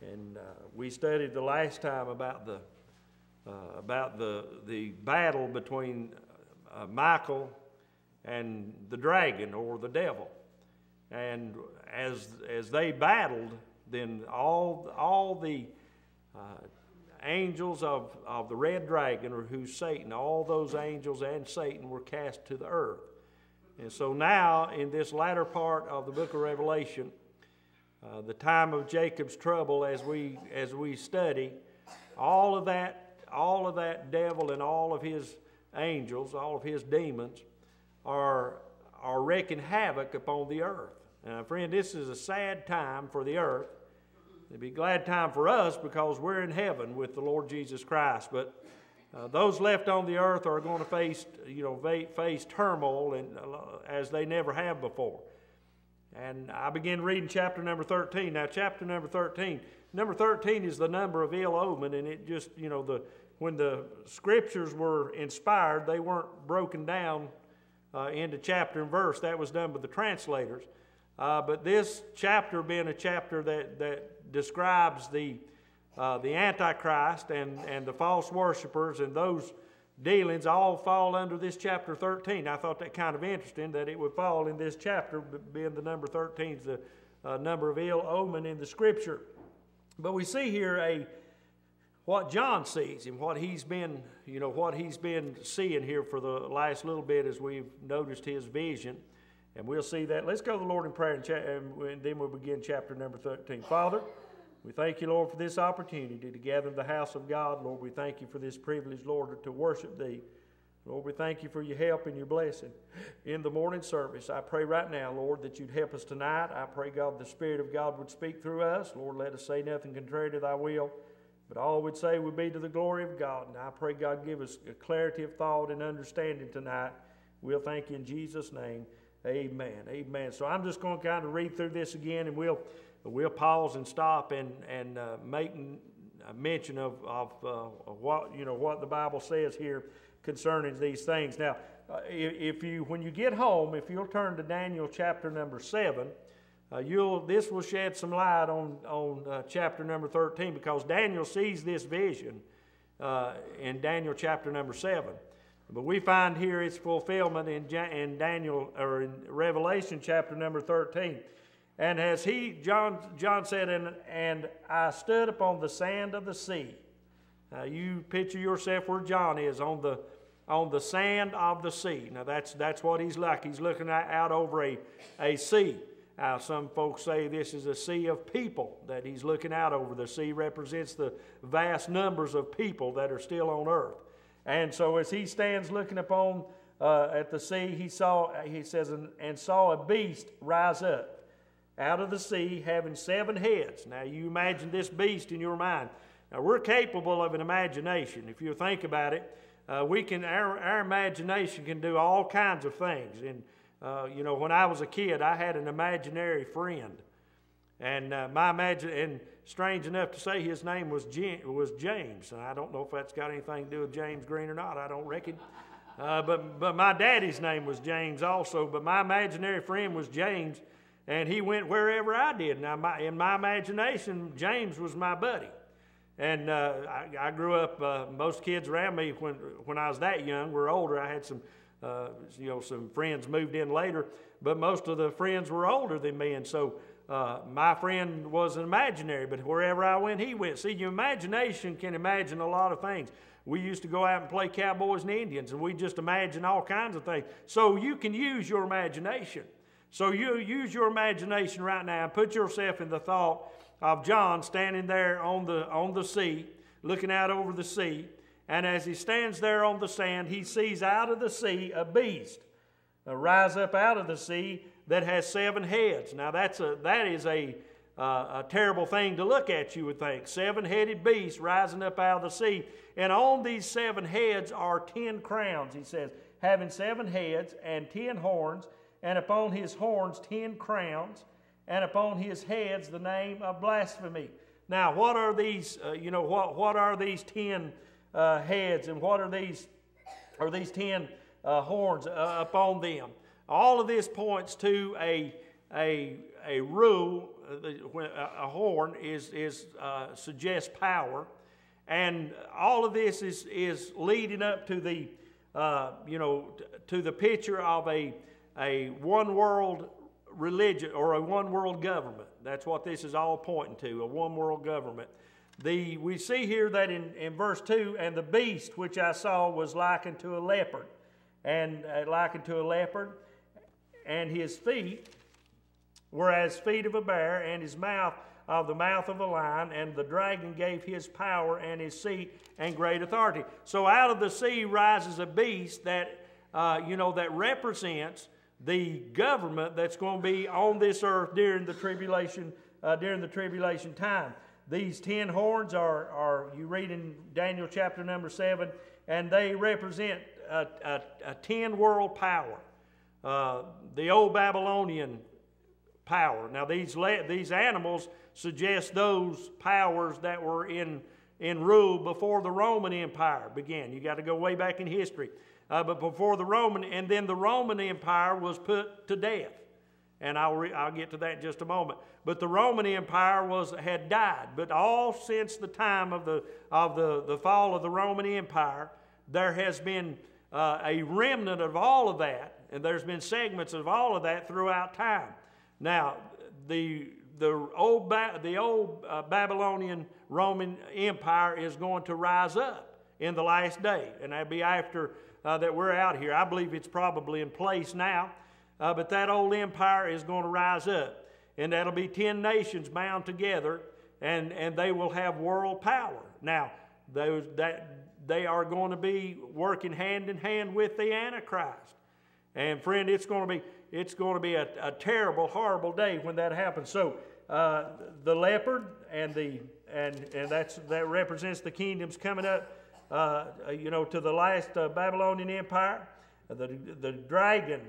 And uh, we studied the last time about the, uh, about the, the battle between uh, Michael and the dragon or the devil. And as, as they battled, then all, all the uh, angels of, of the red dragon, or who's Satan, all those angels and Satan were cast to the earth. And so now, in this latter part of the book of Revelation, uh, the time of Jacob's trouble, as we as we study, all of that, all of that devil and all of his angels, all of his demons, are are wreaking havoc upon the earth. Now, friend, this is a sad time for the earth. It'd be a glad time for us because we're in heaven with the Lord Jesus Christ. But uh, those left on the earth are going to face, you know, face turmoil and, uh, as they never have before. And I begin reading chapter number 13. Now, chapter number 13, number 13 is the number of ill omen, and it just, you know, the when the scriptures were inspired, they weren't broken down uh, into chapter and verse. That was done by the translators. Uh, but this chapter being a chapter that, that describes the uh, the Antichrist and, and the false worshippers and those dealings all fall under this chapter 13. I thought that kind of interesting that it would fall in this chapter, being the number 13 is the uh, number of ill omen in the scripture. But we see here a what John sees and what he's been, you know, what he's been seeing here for the last little bit as we've noticed his vision. And we'll see that. Let's go to the Lord in prayer and, cha- and then we'll begin chapter number 13. Father, we thank you, Lord, for this opportunity to gather in the house of God. Lord, we thank you for this privilege, Lord, to worship Thee. Lord, we thank you for your help and your blessing in the morning service. I pray right now, Lord, that you'd help us tonight. I pray, God, the Spirit of God would speak through us. Lord, let us say nothing contrary to thy will, but all we'd say would be to the glory of God. And I pray, God, give us a clarity of thought and understanding tonight. We'll thank you in Jesus' name. Amen. Amen. So I'm just going to kind of read through this again and we'll we'll pause and stop and, and uh, make mention of, of, uh, what, you know, what the Bible says here concerning these things. Now, uh, if you, when you get home, if you'll turn to Daniel chapter number 7, uh, you'll, this will shed some light on, on uh, chapter number 13 because Daniel sees this vision in Daniel chapter number 7. But we find here its fulfillment in, in Daniel or in Revelation chapter number 13. And as he, John, John said, and, and I stood upon the sand of the sea. Now you picture yourself where John is on the, on the sand of the sea. Now that's, that's what he's like. He's looking out over a, a sea. Now, some folks say this is a sea of people that he's looking out over. The sea represents the vast numbers of people that are still on earth. And so as he stands looking upon uh, at the sea, he saw, he says, and, and saw a beast rise up out of the sea having seven heads. Now, you imagine this beast in your mind. Now, we're capable of an imagination. If you think about it, uh, we can, our, our imagination can do all kinds of things. And, uh, you know, when I was a kid, I had an imaginary friend. And uh, my imagine, and strange enough to say, his name was, was James. And I don't know if that's got anything to do with James Green or not. I don't reckon. Uh, but, but my daddy's name was James also. But my imaginary friend was James and he went wherever I did. Now, my, in my imagination, James was my buddy. And uh, I, I, grew up, uh, most kids around me, when, when I was that young, were older. I had some, uh, you know, some friends moved in later, but most of the friends were older than me. And so uh, my friend was an imaginary, but wherever I went, he went. See, your imagination can imagine a lot of things. We used to go out and play cowboys and Indians, and we just imagine all kinds of things. So you can use your imagination. So you use your imagination right now and put yourself in the thought of John standing there on the, on the sea, looking out over the sea. And as he stands there on the sand, he sees out of the sea a beast a rise up out of the sea that has seven heads. Now, that's a, that is a, uh, a terrible thing to look at, you would think. Seven headed beast rising up out of the sea. And on these seven heads are ten crowns, he says, having seven heads and ten horns and upon his horns ten crowns, and upon his heads the name of blasphemy. Now, what are these? Uh, you know, what what are these ten uh, heads, and what are these? Are these ten uh, horns uh, upon them? All of this points to a a a rule a horn is, is uh, suggests power, and all of this is, is leading up to the, uh, you know, to the picture of a, a one world religion or a one world government. That's what this is all pointing to, a one world government. The, we see here that in, in verse 2 and the beast which I saw was likened to a leopard, and uh, likened to a leopard, and his feet were as feet of a bear, and his mouth of the mouth of a lion, and the dragon gave his power and his seat and great authority. So out of the sea rises a beast that, uh, you know, that represents the government that's going to be on this earth during the tribulation, uh, during the tribulation time. These ten horns are, are, you read in Daniel chapter number seven, and they represent a, a, a ten world power. Uh, the old Babylonian power. Now, these, these animals suggest those powers that were in, in rule before the Roman Empire began. You got to go way back in history. Uh, but before the Roman, and then the Roman Empire was put to death. And I'll, re, I'll get to that in just a moment. But the Roman Empire was, had died. But all since the time of the, of the, the fall of the Roman Empire, there has been uh, a remnant of all of that, and there's been segments of all of that throughout time. Now, the, the old, ba- the old uh, Babylonian Roman Empire is going to rise up in the last day, and that'll be after uh, that we're out here. I believe it's probably in place now, uh, but that old empire is going to rise up, and that'll be 10 nations bound together, and, and they will have world power. Now, those, that, they are going to be working hand in hand with the Antichrist. And friend, it's going to be it's going to be a, a terrible, horrible day when that happens. So uh, the leopard and the and and that's that represents the kingdoms coming up. Uh, you know, to the last uh, Babylonian Empire, the the dragon.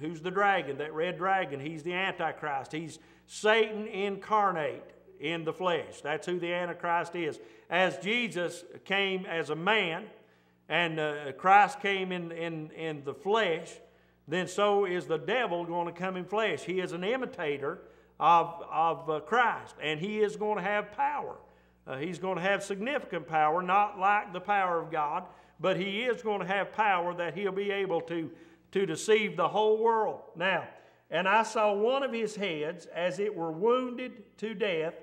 Who's the dragon? That red dragon. He's the Antichrist. He's Satan incarnate in the flesh. That's who the Antichrist is. As Jesus came as a man, and uh, Christ came in, in, in the flesh, then so is the devil going to come in flesh. He is an imitator of, of uh, Christ, and he is going to have power. Uh, he's going to have significant power, not like the power of God, but he is going to have power that he'll be able to, to deceive the whole world. Now, and I saw one of his heads as it were wounded to death,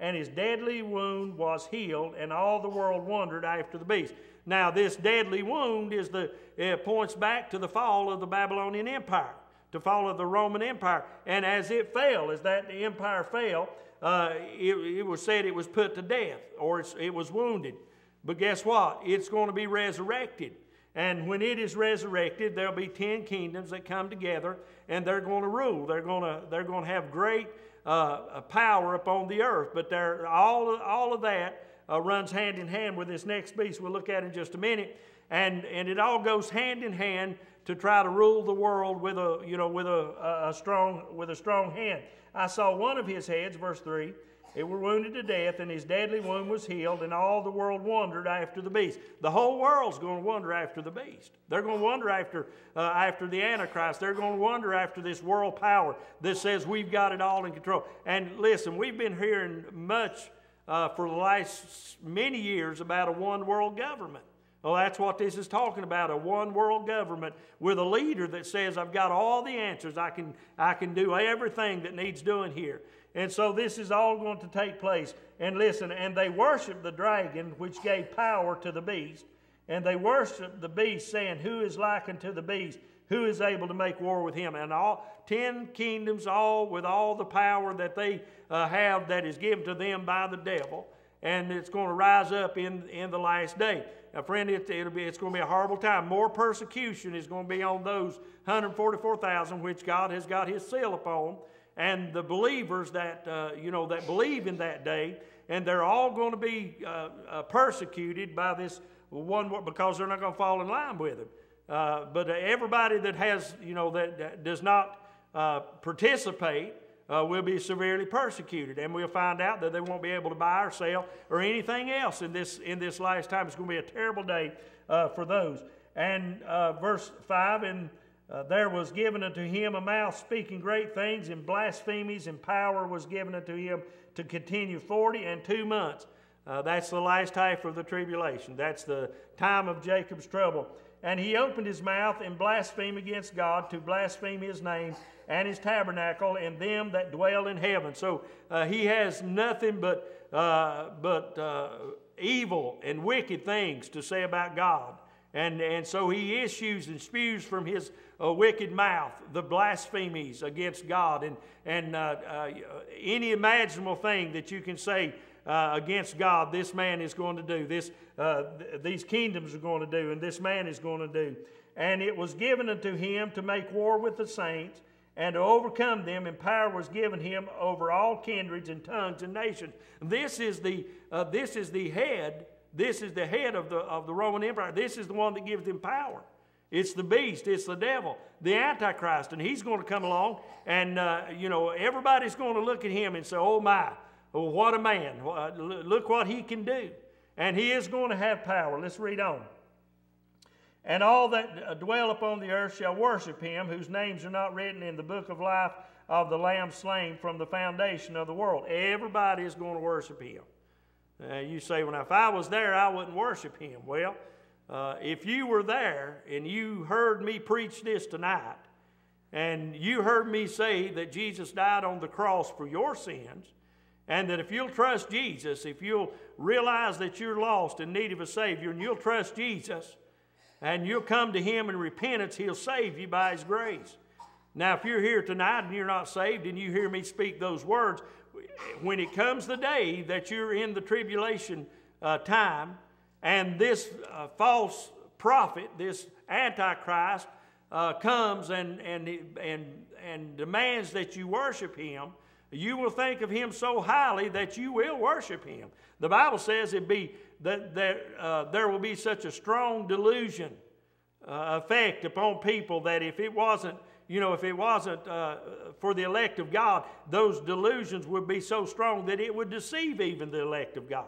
and his deadly wound was healed, and all the world wondered after the beast. Now, this deadly wound is the, it points back to the fall of the Babylonian Empire, to fall of the Roman Empire. And as it fell, as that the empire fell, uh, it, it, was said it was put to death or it was wounded. But guess what? It's going to be resurrected. And when it is resurrected, there'll be 10 kingdoms that come together and they're going to rule. They're going to, they're going to have great uh, power upon the earth. But they're, all, all of that uh, runs hand in hand with this next beast we'll look at in just a minute. And, and it all goes hand in hand to try to rule the world with a, you know, with a, a, strong, with a strong hand. I saw one of his heads, verse 3, it were wounded to death, and his deadly wound was healed, and all the world wondered after the beast. The whole world's going to wonder after the beast. They're going to wonder after, uh, after the Antichrist. They're going to wonder after this world power that says we've got it all in control. And listen, we've been hearing much uh, for the last many years about a one world government. Well, that's what this is talking about a one world government with a leader that says, I've got all the answers. I can, I can do everything that needs doing here. And so this is all going to take place. And listen, and they worship the dragon, which gave power to the beast. And they worship the beast, saying, Who is like unto the beast? Who is able to make war with him? And all ten kingdoms, all with all the power that they uh, have that is given to them by the devil, and it's going to rise up in, in the last day. Now, friend, it, will be, it's going to be a horrible time. More persecution is going to be on those 144,000 which God has got His seal upon, and the believers that uh, you know that believe in that day, and they're all going to be uh, uh persecuted by this one because they're not going to fall in line with Him. Uh, but everybody that has, you know, that, that does not uh, participate uh, will be severely persecuted, and we'll find out that they won't be able to buy or sell or anything else in this in this last time. It's going to be a terrible day uh, for those. And uh, verse five, and uh, there was given unto him a mouth speaking great things, and blasphemies, and power was given unto him to continue forty and two months. Uh, that's the last half of the tribulation. That's the time of Jacob's trouble. And he opened his mouth and blasphemed against God to blaspheme his name and his tabernacle and them that dwell in heaven. So uh, he has nothing but, uh, but uh, evil and wicked things to say about God. And, and so he issues and spews from his uh, wicked mouth the blasphemies against God and, and uh, uh, any imaginable thing that you can say uh, against God, this man is going to do. This, uh, th- these kingdoms are going to do, and this man is going to do. And it was given unto him to make war with the saints and to overcome them, and power was given him over all kindreds and tongues and nations. This is the, uh, this is the head this is the head of the, of the Roman Empire. This is the one that gives them power. It's the beast, it's the devil, the Antichrist, and he's going to come along, and uh, you know everybody's going to look at him and say, "Oh my, what a man! Look what he can do!" And he is going to have power. Let's read on. And all that dwell upon the earth shall worship him, whose names are not written in the book of life of the Lamb slain from the foundation of the world. Everybody is going to worship him. Uh, you say, well, if I was there, I wouldn't worship him. Well, uh, if you were there and you heard me preach this tonight, and you heard me say that Jesus died on the cross for your sins, and that if you'll trust Jesus, if you'll realize that you're lost in need of a Savior, and you'll trust Jesus, and you'll come to Him in repentance, He'll save you by His grace. Now, if you're here tonight and you're not saved and you hear me speak those words, when it comes the day that you're in the tribulation uh, time, and this uh, false prophet, this antichrist, uh, comes and, and, and, and demands that you worship him, you will think of him so highly that you will worship him. The Bible says it be that, that uh, there will be such a strong delusion uh, effect upon people that if it wasn't you know, if it wasn't uh, for the elect of God, those delusions would be so strong that it would deceive even the elect of God.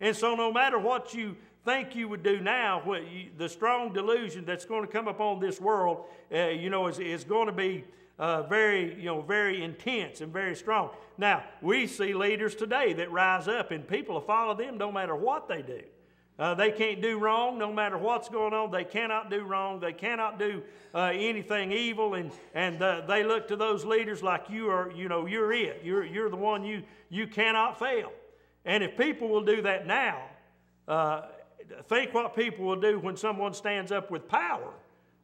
And so, no matter what you think you would do now, you, the strong delusion that's going to come upon this world, uh, you know, is, is going to be uh, very, you know, very intense and very strong. Now, we see leaders today that rise up and people will follow them no matter what they do. Uh, they can't do wrong no matter what's going on. They cannot do wrong. They cannot do uh, anything evil. And, and uh, they look to those leaders like you are, you know, you're it. You're, you're the one you, you cannot fail. And if people will do that now, uh, think what people will do when someone stands up with power.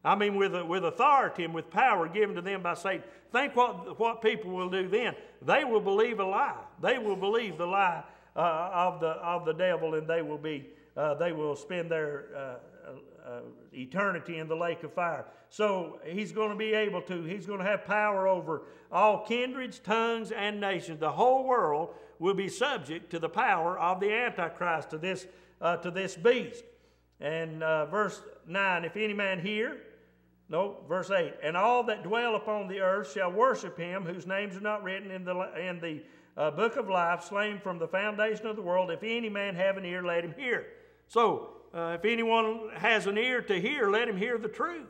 I mean, with, with authority and with power given to them by Satan. Think what, what people will do then. They will believe a lie. They will believe the lie uh, of, the, of the devil, and they will be uh, they will spend their uh, uh, eternity in the lake of fire. So he's going to be able to, he's going to have power over all kindreds, tongues, and nations. The whole world will be subject to the power of the Antichrist, to this, uh, to this beast. And uh, verse 9 If any man hear, no, verse 8, and all that dwell upon the earth shall worship him, whose names are not written in the, in the uh, book of life, slain from the foundation of the world. If any man have an ear, let him hear. So, uh, if anyone has an ear to hear, let him hear the truth.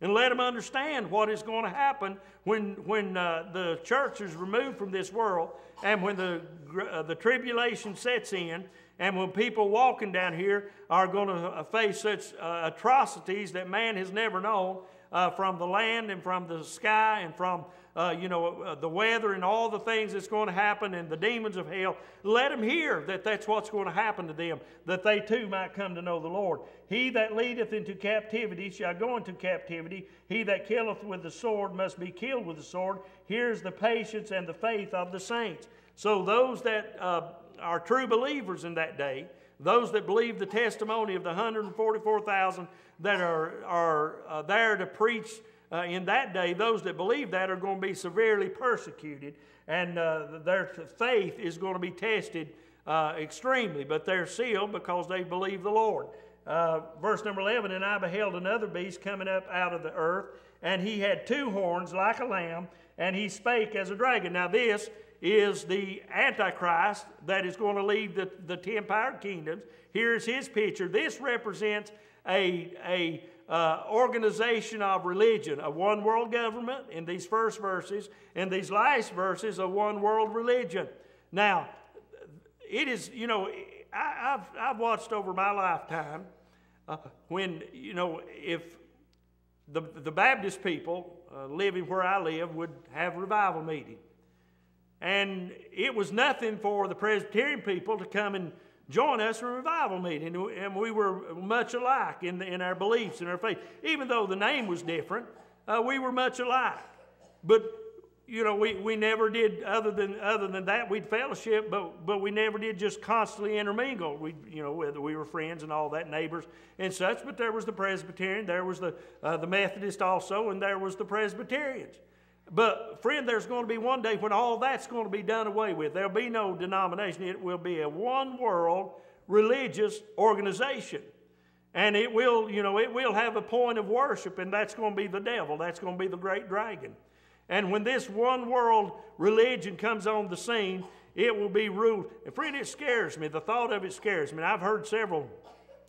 And let him understand what is going to happen when, when uh, the church is removed from this world and when the, uh, the tribulation sets in and when people walking down here are going to face such uh, atrocities that man has never known uh, from the land and from the sky and from uh, you know, uh, the weather and all the things that's going to happen and the demons of hell, let them hear that that's what's going to happen to them, that they too might come to know the Lord. He that leadeth into captivity shall go into captivity. He that killeth with the sword must be killed with the sword. Here's the patience and the faith of the saints. So those that uh, are true believers in that day, those that believe the testimony of the 144,000 that are, are uh, there to preach uh, in that day, those that believe that are going to be severely persecuted, and uh, their faith is going to be tested uh, extremely, but they're sealed because they believe the Lord. Uh, verse number 11 And I beheld another beast coming up out of the earth, and he had two horns like a lamb, and he spake as a dragon. Now, this is the Antichrist that is going to lead the, the ten power kingdoms. Here's his picture. This represents a, a uh, organization of religion, a one world government in these first verses, and these last verses, a one world religion. Now, it is, you know, I, have I've watched over my lifetime uh, when, you know, if the, the Baptist people uh, living where I live would have revival meeting. And it was nothing for the Presbyterian people to come and join us in a revival meeting. And we were much alike in, the, in our beliefs and our faith. Even though the name was different, uh, we were much alike. But, you know, we, we never did, other than, other than that, we'd fellowship, but, but we never did just constantly intermingle. We, you know, whether we were friends and all that, neighbors and such. But there was the Presbyterian, there was the, uh, the Methodist also, and there was the Presbyterians. But, friend, there's going to be one day when all that's going to be done away with. There'll be no denomination. It will be a one world religious organization. And it will, you know, it will have a point of worship, and that's going to be the devil. That's going to be the great dragon. And when this one world religion comes on the scene, it will be ruled. And friend, it scares me. The thought of it scares me. I've heard several,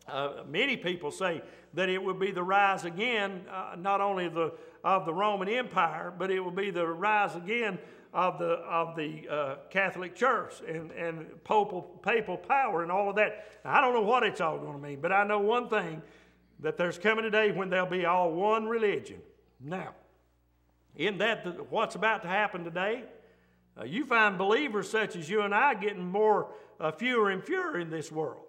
uh, many people say that it will be the rise again, uh, not only of the of the Roman Empire, but it will be the rise again of the, of the uh, Catholic Church and, and papal, papal power and all of that. Now, I don't know what it's all going to mean, but I know one thing that there's coming a day when there'll be all one religion. Now, in that, the, what's about to happen today? Uh, you find believers such as you and I getting more uh, fewer and fewer in this world.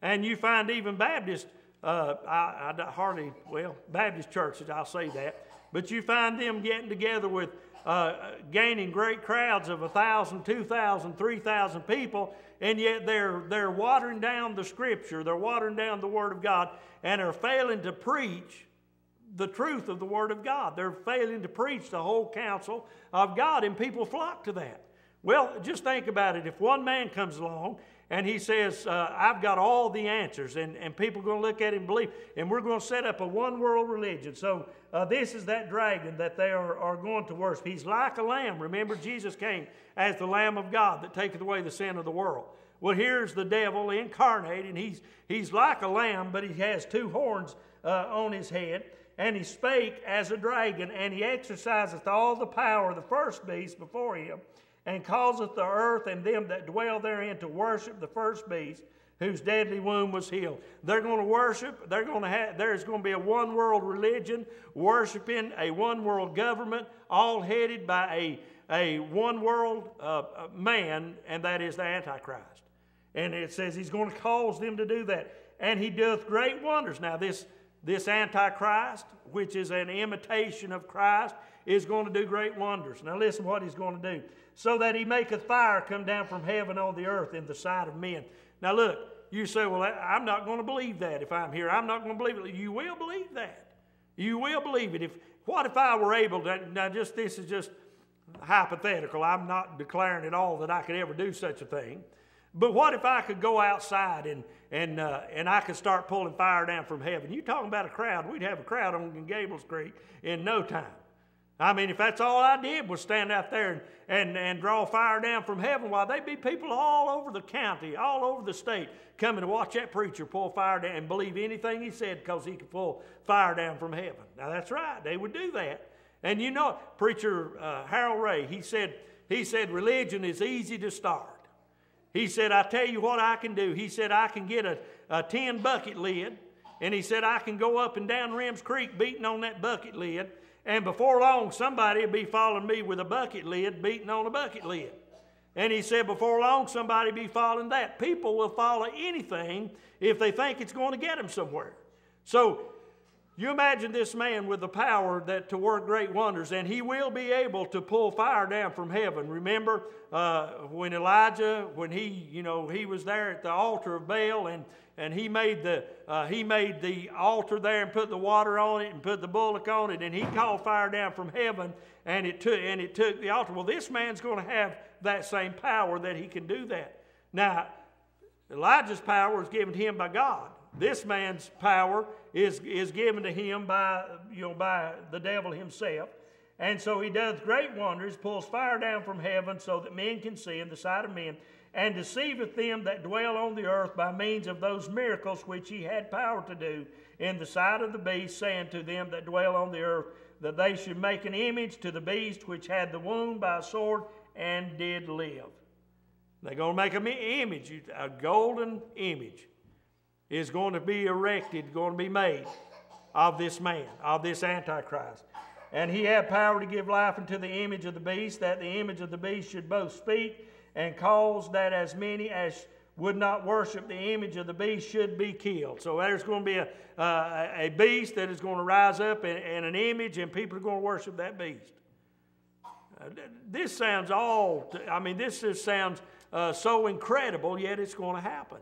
And you find even Baptist, uh, I, I hardly, well, Baptist churches, I'll say that, but you find them getting together with uh, gaining great crowds of 1,000, 2,000, 3,000 people, and yet they're, they're watering down the Scripture, they're watering down the Word of God, and are failing to preach the truth of the Word of God. They're failing to preach the whole counsel of God, and people flock to that. Well, just think about it. If one man comes along and he says, uh, I've got all the answers, and, and people are going to look at him and believe, and we're going to set up a one world religion. So, uh, this is that dragon that they are, are going to worship. He's like a lamb. Remember, Jesus came as the Lamb of God that taketh away the sin of the world. Well, here's the devil incarnate, and he's, he's like a lamb, but he has two horns uh, on his head. And he spake as a dragon, and he exerciseth all the power of the first beast before him and causeth the earth and them that dwell therein to worship the first beast whose deadly wound was healed. They're going to worship, they're going to have, there's going to be a one world religion, worshiping a one world government, all headed by a, a one world uh, man, and that is the Antichrist. And it says he's going to cause them to do that. And he doeth great wonders. Now, this, this Antichrist, which is an imitation of Christ, is going to do great wonders. Now, listen what he's going to do so that he maketh fire come down from heaven on the earth in the sight of men. Now, look, you say, Well, I'm not going to believe that if I'm here. I'm not going to believe it. You will believe that. You will believe it. If What if I were able to? Now, just this is just hypothetical. I'm not declaring at all that I could ever do such a thing. But what if I could go outside and, and, uh, and I could start pulling fire down from heaven? You talking about a crowd? We'd have a crowd on Gables Creek in no time. I mean, if that's all I did was stand out there and, and, and draw fire down from heaven, why, they'd be people all over the county, all over the state, coming to watch that preacher pull fire down and believe anything he said because he could pull fire down from heaven. Now, that's right. They would do that. And you know, preacher uh, Harold Ray, he said, he said, religion is easy to start. He said, I tell you what I can do. He said, I can get a, a tin bucket lid, and he said, I can go up and down Rims Creek beating on that bucket lid and before long, somebody will be following me with a bucket lid, beating on a bucket lid. And he said, before long, somebody be following that. People will follow anything if they think it's going to get them somewhere. So you imagine this man with the power that to work great wonders, and he will be able to pull fire down from heaven. Remember uh, when Elijah, when he, you know, he was there at the altar of Baal, and and he made the uh, he made the altar there and put the water on it and put the bullock on it, and he called fire down from heaven, and it took and it took the altar. Well, this man's going to have that same power that he can do that. Now, Elijah's power was given to him by God. This man's power is, is given to him by, you know, by the devil himself. And so he does great wonders, pulls fire down from heaven so that men can see in the sight of men. And deceiveth them that dwell on the earth by means of those miracles which he had power to do in the sight of the beast, saying to them that dwell on the earth that they should make an image to the beast which had the wound by a sword and did live. They're going to make an image, a golden image is going to be erected, going to be made of this man, of this Antichrist. And he had power to give life unto the image of the beast, that the image of the beast should both speak and cause that as many as would not worship the image of the beast should be killed. So there's going to be a, uh, a beast that is going to rise up and, and, an image, and people are going to worship that beast. Uh, this sounds all, I mean, this just sounds uh, so incredible, yet it's going to happen.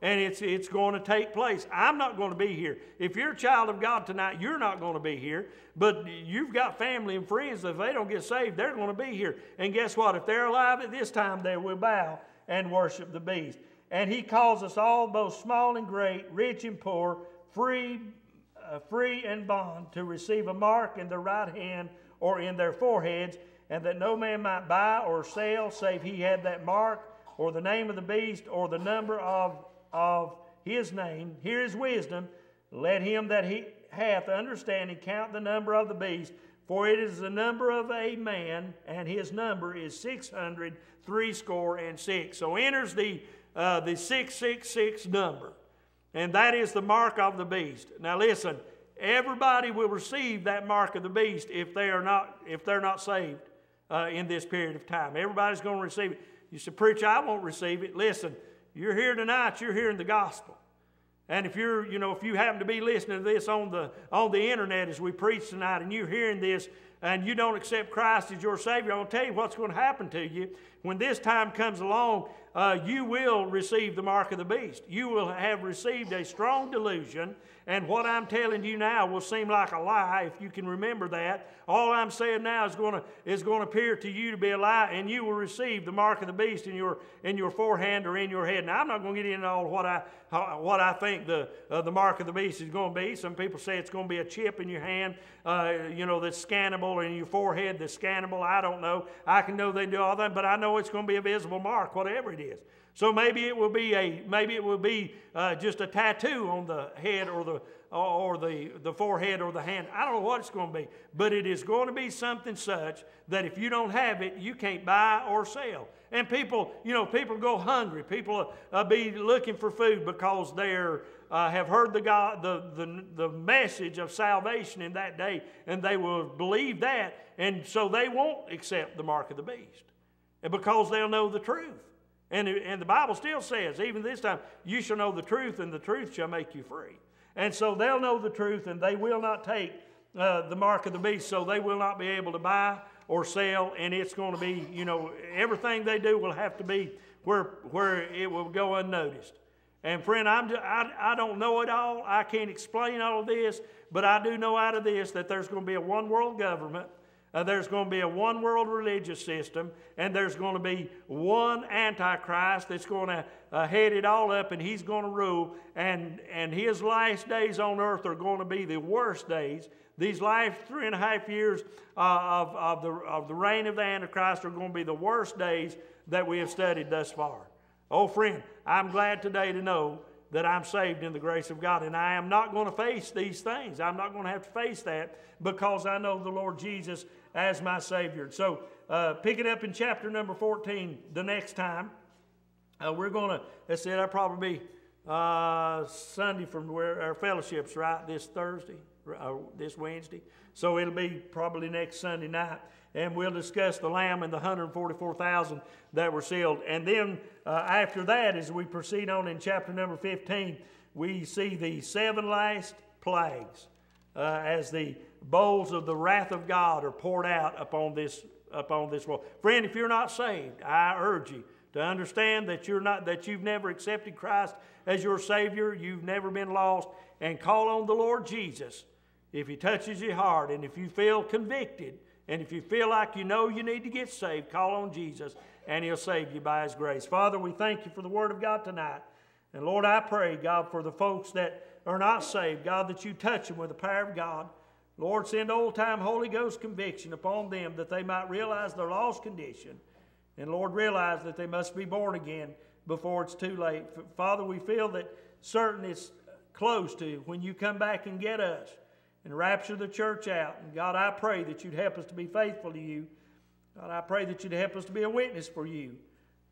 And it's, it's going to take place. I'm not going to be here. If you're a child of God tonight, you're not going to be here. But you've got family and friends. If they don't get saved, they're going to be here. And guess what? If they're alive at this time, they will bow and worship the beast. And he calls us all, both small and great, rich and poor, free, uh, free and bond, to receive a mark in their right hand or in their foreheads, and that no man might buy or sell save he had that mark or the name of the beast or the number of of his name. Here is wisdom. Let him that he hath understanding count the number of the beast, for it is the number of a man, and his number is six hundred three score and six. So enters the uh, the six six six number, and that is the mark of the beast. Now listen, everybody will receive that mark of the beast if they are not if they're not saved uh, in this period of time. Everybody's going to receive it. You say, preacher, I won't receive it. Listen, you're here tonight, you're hearing the gospel. And if you're, you know, if you happen to be listening to this on the on the internet as we preach tonight and you're hearing this and you don't accept Christ as your Savior, to tell you what's going to happen to you. When this time comes along, uh, you will receive the mark of the beast. You will have received a strong delusion and what I'm telling you now will seem like a lie if you can remember that. All I'm saying now is going to, is going to appear to you to be a lie, and you will receive the mark of the beast in your, in your forehand or in your head. Now, I'm not going to get into all what I, what I think the, uh, the mark of the beast is going to be. Some people say it's going to be a chip in your hand, uh, you know, that's scannable, in your forehead that's scannable. I don't know. I can know they do all that, but I know it's going to be a visible mark, whatever it is. So maybe it will be a maybe it will be uh, just a tattoo on the head or the or the, the forehead or the hand. I don't know what it's going to be, but it is going to be something such that if you don't have it, you can't buy or sell. And people, you know, people go hungry. People uh, be looking for food because they're uh, have heard the, God, the, the, the message of salvation in that day, and they will believe that, and so they won't accept the mark of the beast, because they'll know the truth. And, and the Bible still says, even this time, you shall know the truth, and the truth shall make you free. And so they'll know the truth, and they will not take uh, the mark of the beast, so they will not be able to buy or sell, and it's going to be, you know, everything they do will have to be where, where it will go unnoticed. And friend, I'm I, I don't know it all. I can't explain all of this, but I do know out of this that there's going to be a one world government uh, there's going to be a one world religious system, and there's going to be one Antichrist that's going to uh, head it all up, and he's going to rule. And, and his last days on earth are going to be the worst days. These last three and a half years uh, of, of, the, of the reign of the Antichrist are going to be the worst days that we have studied thus far. Oh, friend, I'm glad today to know that I'm saved in the grace of God. And I am not going to face these things. I'm not going to have to face that because I know the Lord Jesus as my Savior. So, uh, pick it up in chapter number 14 the next time. Uh, we're going to, let's say that'll probably be uh, Sunday from where our fellowship's right this Thursday, uh, this Wednesday. So it'll be probably next Sunday night. And we'll discuss the lamb and the 144,000 that were sealed. And then uh, after that, as we proceed on in chapter number 15, we see the seven last plagues uh, as the bowls of the wrath of God are poured out upon this, upon this world. Friend, if you're not saved, I urge you to understand that you're not that you've never accepted Christ as your Savior, you've never been lost, and call on the Lord Jesus if He touches your heart, and if you feel convicted, and if you feel like you know you need to get saved, call on Jesus, and He'll save you by His grace. Father, we thank you for the Word of God tonight. And Lord, I pray, God, for the folks that are not saved, God, that you touch them with the power of God. Lord, send old time Holy Ghost conviction upon them that they might realize their lost condition and Lord, realize that they must be born again before it's too late. Father, we feel that certain it's close to when you come back and get us and rapture the church out. And God, I pray that you'd help us to be faithful to you. God, I pray that you'd help us to be a witness for you,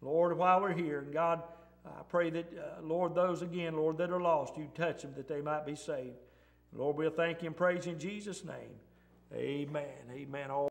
Lord, while we're here. And God, I pray that, uh, Lord, those again, Lord, that are lost, you touch them that they might be saved. Lord, we'll thank you and praise you in Jesus' name. Amen. Amen. All